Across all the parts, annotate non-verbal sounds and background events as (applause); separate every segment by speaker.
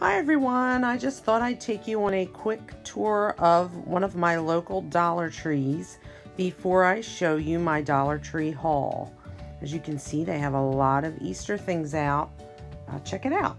Speaker 1: Hi everyone, I just thought I'd take you on a quick tour of one of my local Dollar Trees before I show you my Dollar Tree haul. As you can see, they have a lot of Easter things out. Uh, check it out.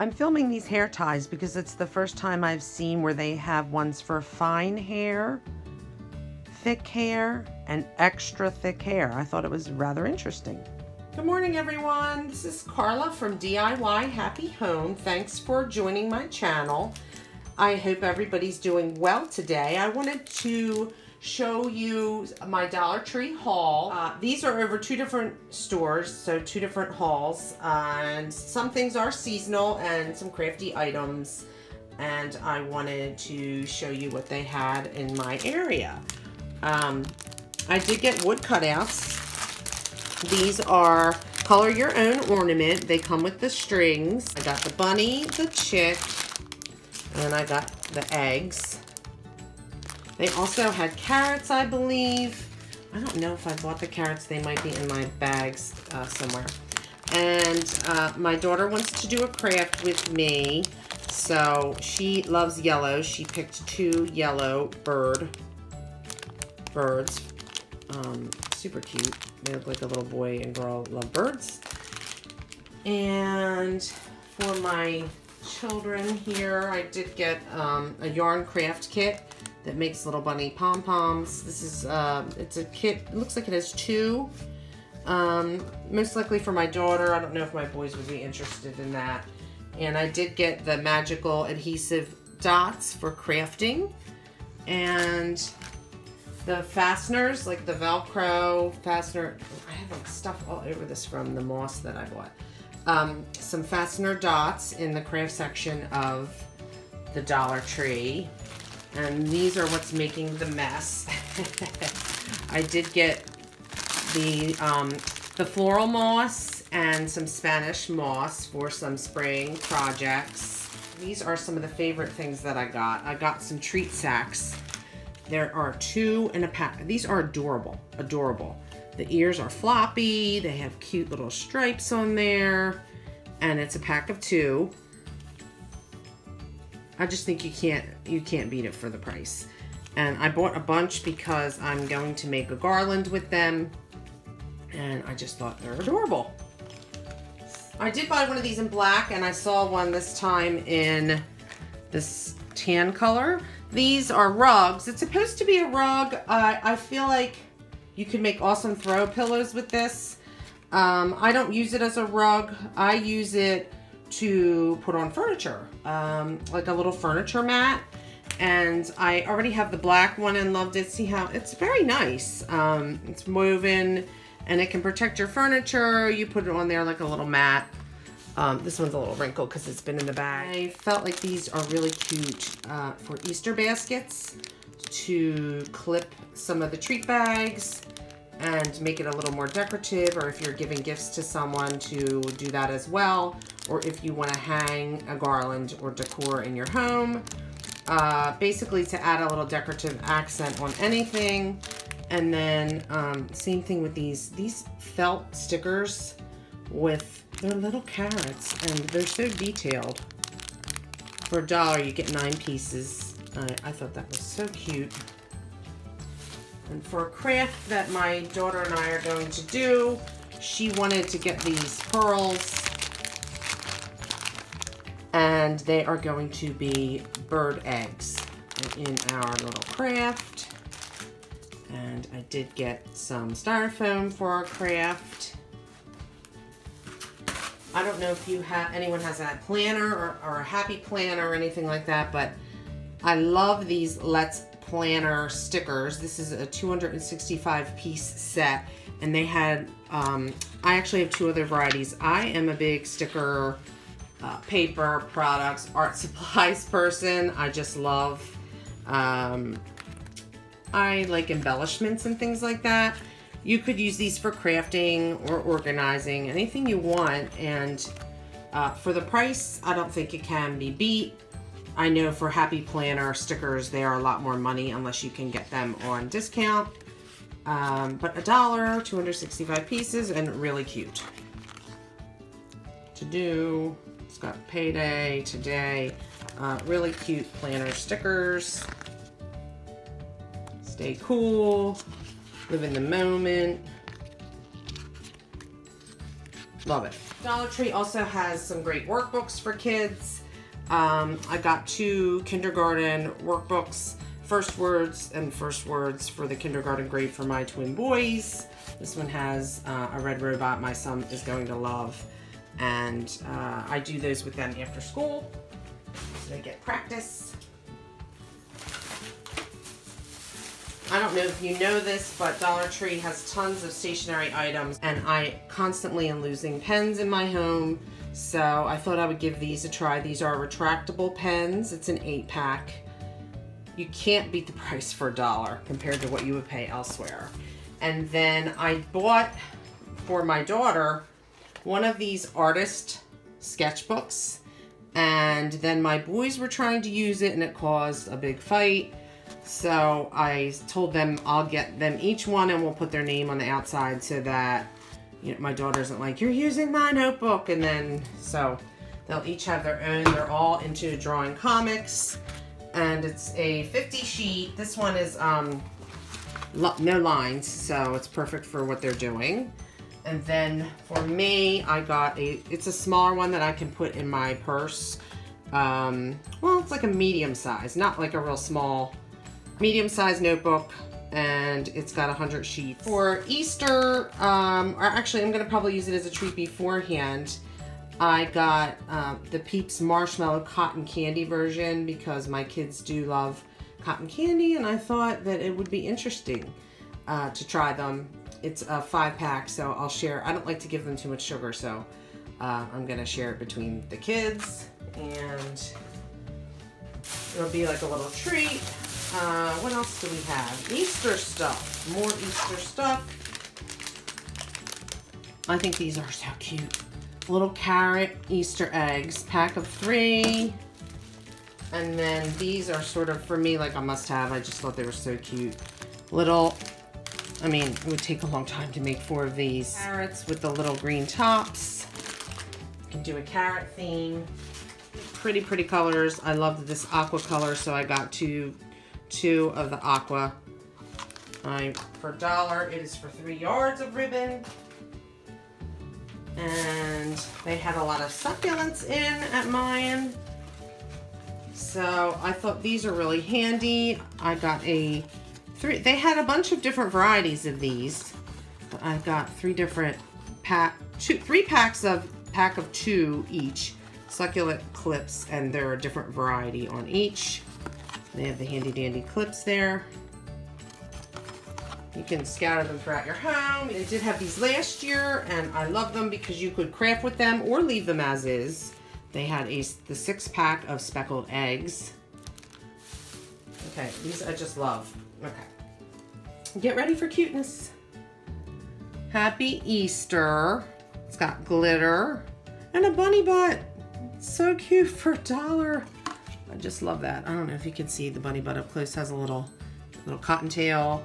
Speaker 1: I'm filming these hair ties because it's the first time I've seen where they have ones for fine hair thick hair and extra thick hair. I thought it was rather interesting. Good morning everyone. This is Carla from DIY Happy Home. Thanks for joining my channel. I hope everybody's doing well today. I wanted to show you my Dollar Tree haul. Uh, these are over two different stores, so two different hauls. and some things are seasonal and some crafty items. And I wanted to show you what they had in my area. Um, I did get wood cutouts. These are color your own ornament. They come with the strings. I got the bunny, the chick, and I got the eggs. They also had carrots, I believe. I don't know if I bought the carrots. They might be in my bags uh, somewhere. And uh, my daughter wants to do a craft with me. So she loves yellow. She picked two yellow bird birds. Um, super cute. They look like a little boy and girl love birds. And for my children here, I did get um, a yarn craft kit that makes little bunny pom-poms. This is, uh, it's a kit, it looks like it has two. Um, most likely for my daughter. I don't know if my boys would be interested in that. And I did get the magical adhesive dots for crafting. And the fasteners, like the Velcro fastener. I have like stuff all over this from the moss that I bought. Um, some fastener dots in the craft section of the Dollar Tree. And these are what's making the mess. (laughs) I did get the, um, the floral moss and some Spanish moss for some spring projects. These are some of the favorite things that I got. I got some treat sacks. There are two in a pack. These are adorable, adorable. The ears are floppy. They have cute little stripes on there. And it's a pack of two. I just think you can't you can't beat it for the price. And I bought a bunch because I'm going to make a garland with them. And I just thought they're adorable. I did buy one of these in black and I saw one this time in this tan color. These are rugs. It's supposed to be a rug. Uh, I feel like you could make awesome throw pillows with this. Um, I don't use it as a rug. I use it to put on furniture, um, like a little furniture mat. And I already have the black one and loved it. See how it's very nice. Um, it's woven and it can protect your furniture. You put it on there like a little mat. Um, this one's a little wrinkled because it's been in the bag. I felt like these are really cute uh, for Easter baskets to clip some of the treat bags and make it a little more decorative or if you're giving gifts to someone to do that as well or if you want to hang a garland or decor in your home. Uh, basically to add a little decorative accent on anything. And then um, same thing with these, these felt stickers with their little carrots and they're so detailed. For a dollar you get nine pieces. I thought that was so cute. And for a craft that my daughter and I are going to do, she wanted to get these pearls and they are going to be bird eggs in our little craft. And I did get some styrofoam for our craft. I don't know if you have anyone has a planner or, or a happy planner or anything like that, but I love these Let's Planner stickers. This is a 265 piece set and they had, um, I actually have two other varieties. I am a big sticker uh, paper, products, art (laughs) supplies person. I just love, um, I like embellishments and things like that. You could use these for crafting or organizing, anything you want. And uh, for the price, I don't think it can be beat. I know for Happy Planner stickers, they are a lot more money unless you can get them on discount. Um, but a dollar, 265 pieces, and really cute to do. It's got payday today. Uh, really cute planner stickers. Stay cool. Live in the moment. Love it. Dollar Tree also has some great workbooks for kids. Um, I got two kindergarten workbooks first words and first words for the kindergarten grade for my twin boys. This one has uh, a red robot my son is going to love. And uh, I do those with them after school so they get practice. I don't know if you know this, but Dollar Tree has tons of stationery items and I constantly am losing pens in my home. So I thought I would give these a try. These are retractable pens. It's an eight pack. You can't beat the price for a dollar compared to what you would pay elsewhere. And then I bought for my daughter one of these artist sketchbooks. And then my boys were trying to use it and it caused a big fight. So I told them I'll get them each one and we'll put their name on the outside so that you know, my daughter isn't like, you're using my notebook. And then, so they'll each have their own. They're all into drawing comics. And it's a 50 sheet. This one is um, no lines, so it's perfect for what they're doing. And then for me, I got a, it's a smaller one that I can put in my purse. Um, well, it's like a medium size, not like a real small medium size notebook and it's got 100 sheets. For Easter, um, or actually I'm gonna probably use it as a treat beforehand, I got uh, the Peeps Marshmallow Cotton Candy version because my kids do love cotton candy and I thought that it would be interesting uh, to try them. It's a five pack, so I'll share. I don't like to give them too much sugar, so uh, I'm gonna share it between the kids and it'll be like a little treat. Uh, what else do we have? Easter stuff. More Easter stuff. I think these are so cute. Little carrot Easter eggs. Pack of three. And then these are sort of, for me, like a must-have. I just thought they were so cute. Little, I mean, it would take a long time to make four of these. Carrots with the little green tops. You can do a carrot theme. Pretty, pretty colors. I love this aqua color, so I got two two of the aqua. I, for a dollar, it is for three yards of ribbon. And they had a lot of succulents in at mine. So I thought these are really handy. I got a three, they had a bunch of different varieties of these. I got three different pack, two, three packs of, pack of two each succulent clips and they're a different variety on each. They have the handy dandy clips there. You can scatter them throughout your home. They did have these last year and I love them because you could craft with them or leave them as is. They had a the six pack of speckled eggs. Okay, these I just love. Okay. Get ready for cuteness. Happy Easter. It's got glitter and a bunny butt. So cute for a dollar. I just love that. I don't know if you can see the bunny butt up close. It has a little, little cottontail.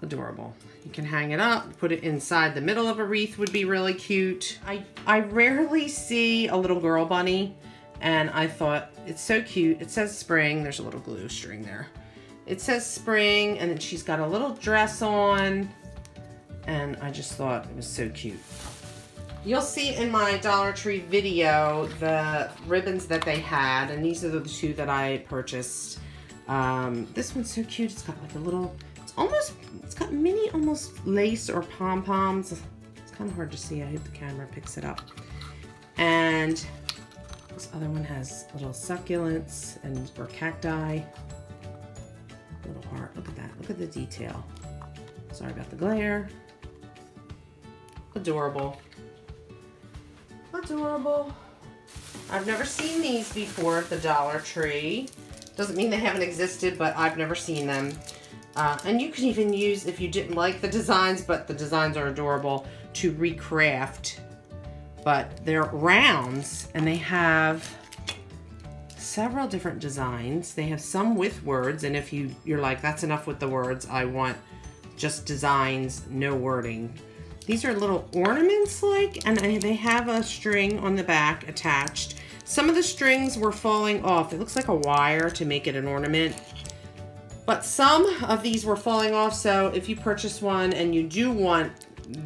Speaker 1: Adorable. You can hang it up, put it inside the middle of a wreath would be really cute. I, I rarely see a little girl bunny and I thought it's so cute. It says spring. There's a little glue string there. It says spring and then she's got a little dress on and I just thought it was so cute. You'll see in my Dollar Tree video the ribbons that they had, and these are the two that I purchased. Um, this one's so cute. It's got like a little, it's almost, it's got mini almost lace or pom-poms. It's kind of hard to see. I hope the camera picks it up. And this other one has little succulents and or cacti. Little heart. Look at that. Look at the detail. Sorry about the glare. Adorable adorable. I've never seen these before at the Dollar Tree. Doesn't mean they haven't existed, but I've never seen them. Uh, and you can even use, if you didn't like the designs, but the designs are adorable, to recraft. But they're rounds, and they have several different designs. They have some with words, and if you, you're like, that's enough with the words, I want just designs, no wording. These are little ornaments like, and they have a string on the back attached. Some of the strings were falling off. It looks like a wire to make it an ornament. But some of these were falling off, so if you purchase one and you do want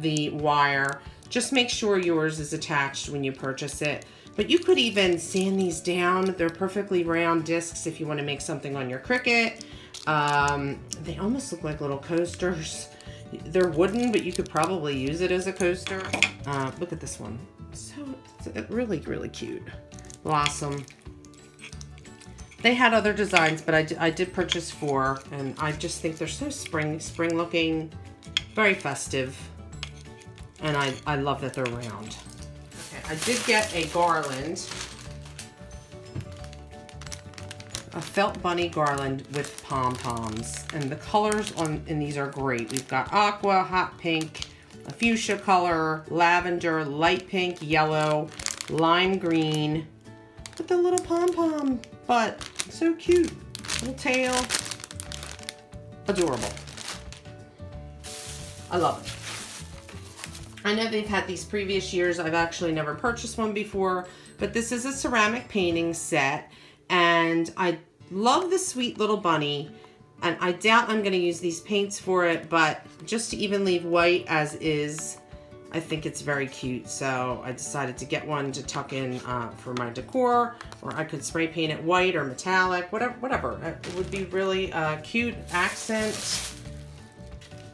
Speaker 1: the wire, Just make sure yours is attached when you purchase it. But you could even sand these down. They're perfectly round discs if you want to make something on your Cricut. Um, they almost look like little coasters. They're wooden, but you could probably use it as a coaster. Uh, look at this one. So, it's really, really cute. Blossom. They had other designs, but I, I did purchase four, and I just think they're so spring, spring looking, very festive, and I, I love that they're round. I did get a garland, a felt bunny garland with pom-poms, and the colors on in these are great. We've got aqua, hot pink, a fuchsia color, lavender, light pink, yellow, lime green, with the little pom-pom butt. So cute. Little tail. Adorable. I love it. I know they've had these previous years. I've actually never purchased one before, but this is a ceramic painting set, and I love the sweet little bunny, and I doubt I'm going to use these paints for it, but just to even leave white as is, I think it's very cute, so I decided to get one to tuck in uh, for my decor, or I could spray paint it white or metallic, whatever. whatever. It would be really uh, cute accent.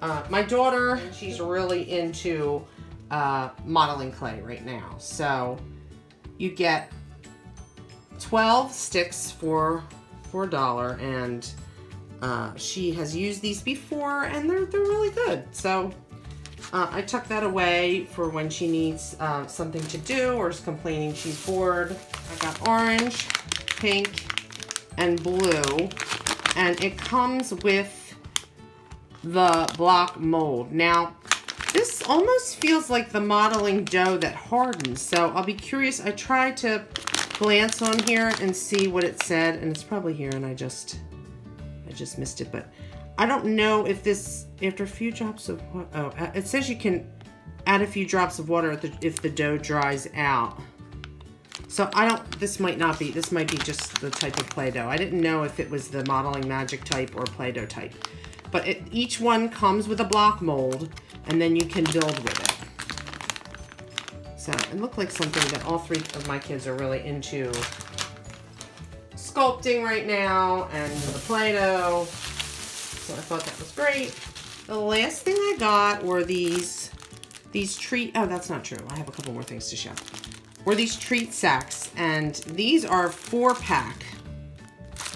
Speaker 1: Uh, my daughter, she's really into uh, modeling clay right now, so you get 12 sticks for for a dollar, and uh, she has used these before, and they're they're really good. So uh, I tuck that away for when she needs uh, something to do or is complaining she's bored. I got orange, pink, and blue. And it comes with the block mold. Now, this almost feels like the modeling dough that hardens. So I'll be curious. I tried to glance on here and see what it said. And it's probably here and I just, I just missed it. But I don't know if this, after a few drops of, oh, uh, it says you can add a few drops of water if the, if the dough dries out. So I don't, this might not be, this might be just the type of Play-Doh. I didn't know if it was the Modeling Magic type or Play-Doh type. But it, each one comes with a block mold, and then you can build with it. So it looked like something that all three of my kids are really into sculpting right now, and the Play-Doh. So I thought that was great. The last thing I got were these, these treat, oh, that's not true. I have a couple more things to show. Were these treat sacks. And these are four pack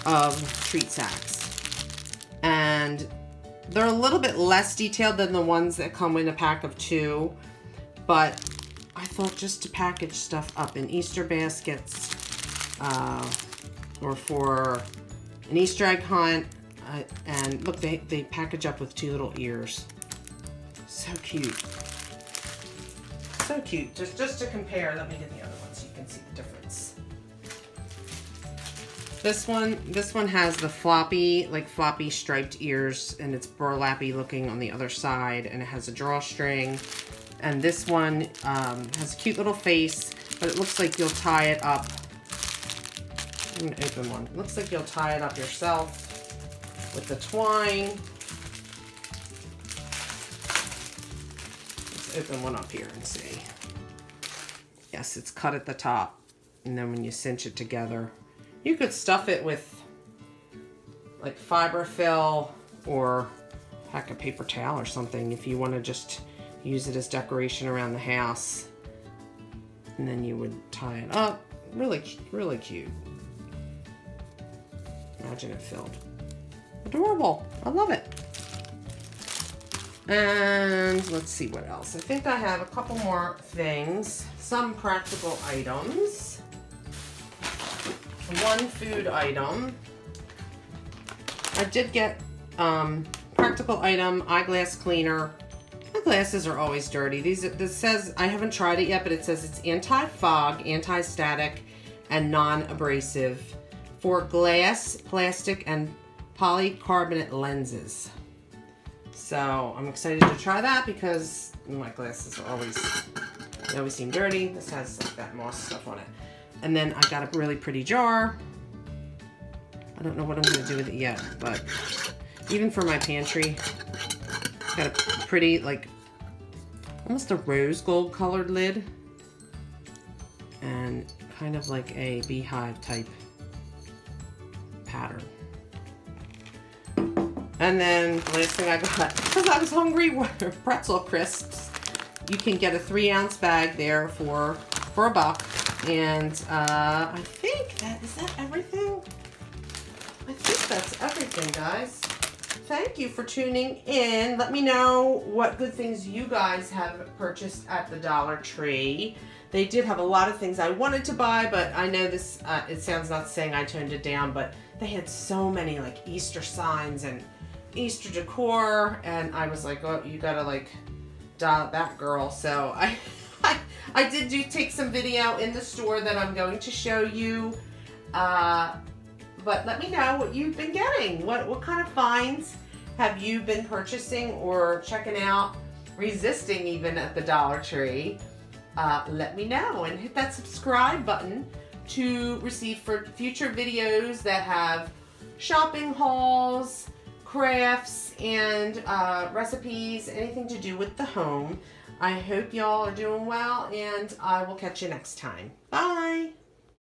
Speaker 1: of treat sacks. And they're a little bit less detailed than the ones that come in a pack of two. But I thought just to package stuff up in Easter baskets uh, or for an Easter egg hunt, uh, and look, they, they package up with two little ears. So cute. So cute. Just, just to compare, let me get the other This one, this one has the floppy, like floppy striped ears, and it's burlappy looking on the other side, and it has a drawstring. And this one um, has a cute little face, but it looks like you'll tie it up. I'm gonna open one. It looks like you'll tie it up yourself with the twine. Let's open one up here and see. Yes, it's cut at the top. And then when you cinch it together, you could stuff it with like fiberfill or heck, a paper towel or something if you want to just use it as decoration around the house. And then you would tie it up. Really, really cute. Imagine it filled. Adorable. I love it. And let's see what else. I think I have a couple more things. Some practical items. One food item. I did get um, practical item, eyeglass cleaner. My glasses are always dirty. These This says, I haven't tried it yet, but it says it's anti-fog, anti-static, and non-abrasive for glass, plastic, and polycarbonate lenses. So I'm excited to try that because my glasses are always, they always seem dirty. This has like that moss stuff on it. And then I got a really pretty jar. I don't know what I'm gonna do with it yet, but even for my pantry, it's got a pretty like, almost a rose gold colored lid and kind of like a beehive type pattern. And then the last thing I got, (laughs) because I was hungry, were pretzel crisps. You can get a three ounce bag there for, for a buck. And uh, I think that, is that everything? I think that's everything, guys. Thank you for tuning in. Let me know what good things you guys have purchased at the Dollar Tree. They did have a lot of things I wanted to buy, but I know this, uh, it sounds not saying I toned it down, but they had so many like Easter signs and Easter decor, and I was like, oh, you gotta like dial back, girl. So I, (laughs) I did do take some video in the store that I'm going to show you. Uh, but let me know what you've been getting. What, what kind of finds have you been purchasing or checking out, resisting even at the Dollar Tree? Uh, let me know and hit that subscribe button to receive for future videos that have shopping hauls, crafts, and uh, recipes, anything to do with the home. I hope y'all are doing well, and I will catch you next time. Bye!